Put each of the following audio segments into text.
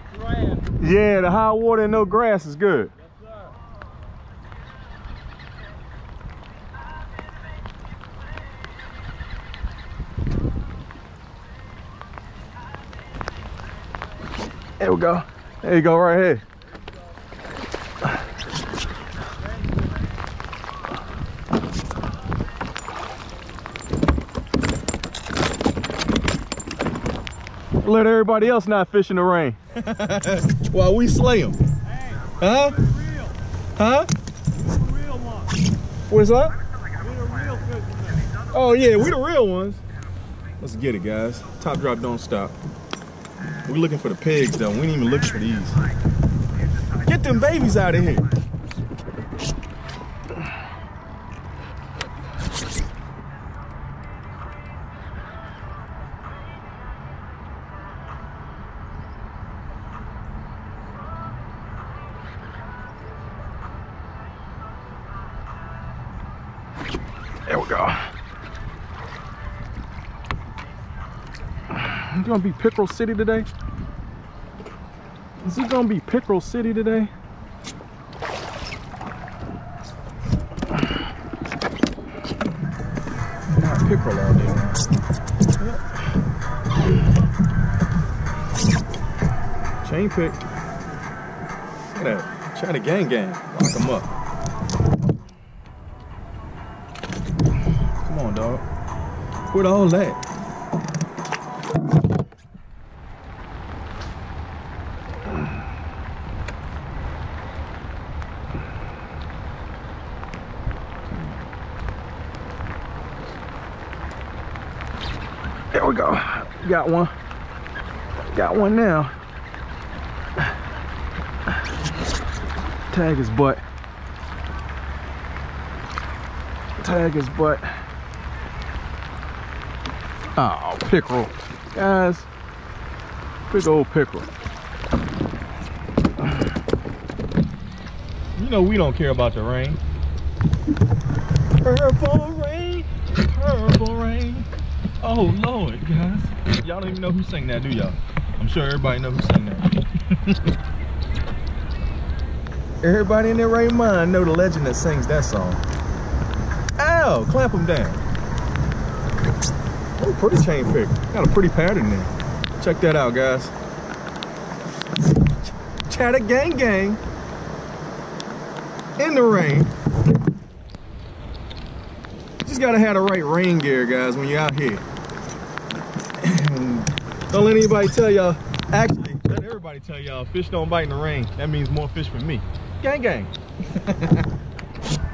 that grass. Yeah, the high water and no grass is good. Yes. There we go. There you go, right here. Let everybody else not fish in the rain. While we slay them. Hey, Huh? real. Huh? We're the real ones. What's up? We're the real fishermen. Oh yeah, we the real ones. Let's get it, guys. Top drop, don't stop. We're looking for the pigs, though. We ain't even looking for these. Get them babies out of here. There we go. It's gonna be Pickerel City today. Is it gonna be Pickerel City today? Not pickerel all day. Chain pick. Look at that. Try gang gang. Lock them up. Dog. All that? There we go. Got one. Got one now. Tag his butt. Tag his butt. Oh, pickerel. Guys, big old pickerel. You know we don't care about the rain. Purple rain, purple rain. Oh Lord, guys. Y'all don't even know who sang that, do y'all? I'm sure everybody know who sang that. everybody in their right mind know the legend that sings that song. Ow, clamp them down. Oh, pretty chain pick. Got a pretty pattern there. Check that out, guys. Chatter gang gang. In the rain. Just gotta have the right rain gear, guys, when you're out here. don't let anybody tell y'all. Actually, let everybody tell y'all fish don't bite in the rain. That means more fish for me. Gang gang.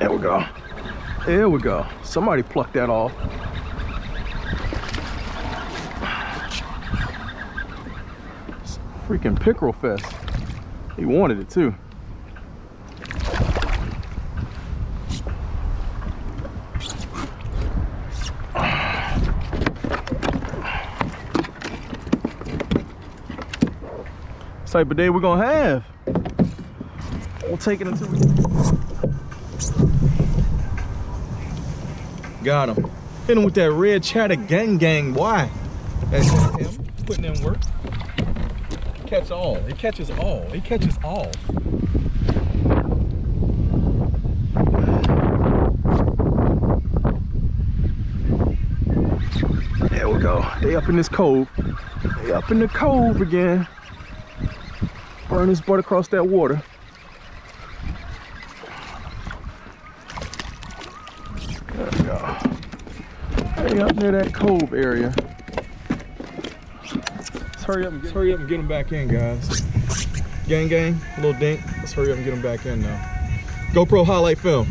There we go. There we go. Somebody plucked that off. It's freaking pickerel fest. He wanted it too. Type of day we're gonna have. We'll take it until we Got him. Hit him with that red chatter gang gang. Why? That's him putting in work. Catch all. It catches all. It catches all. There we go. They up in this cove. They up in the cove again. Burn his butt across that water. Hey, up near that cove area. Let's hurry up and get, hurry up and get them back in, guys. Gang, gang, little dink. Let's hurry up and get them back in now. GoPro highlight film.